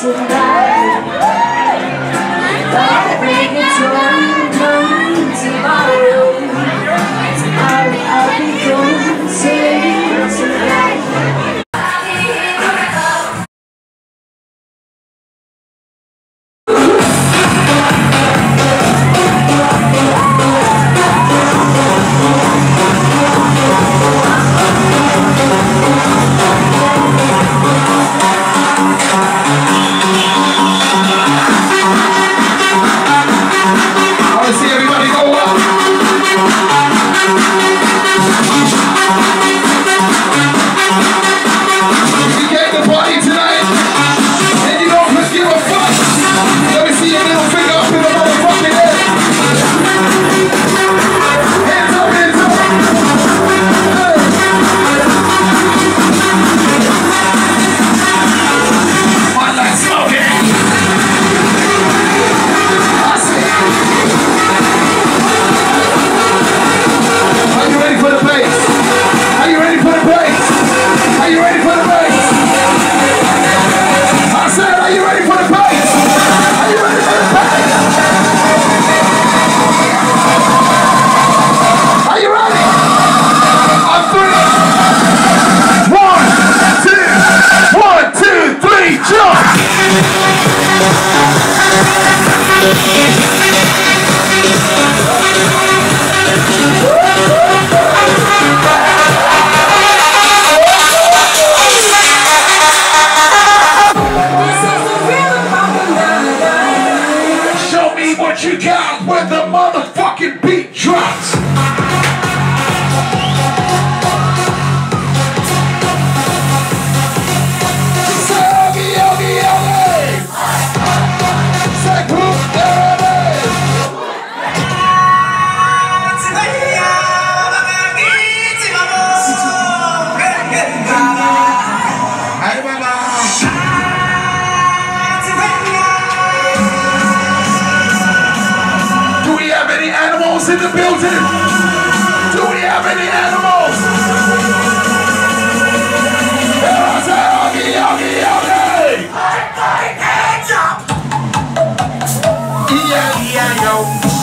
tonight what you got with the motherfucking beat. animals in the building? Do we have any animals? Yogi! Yeah, yeah.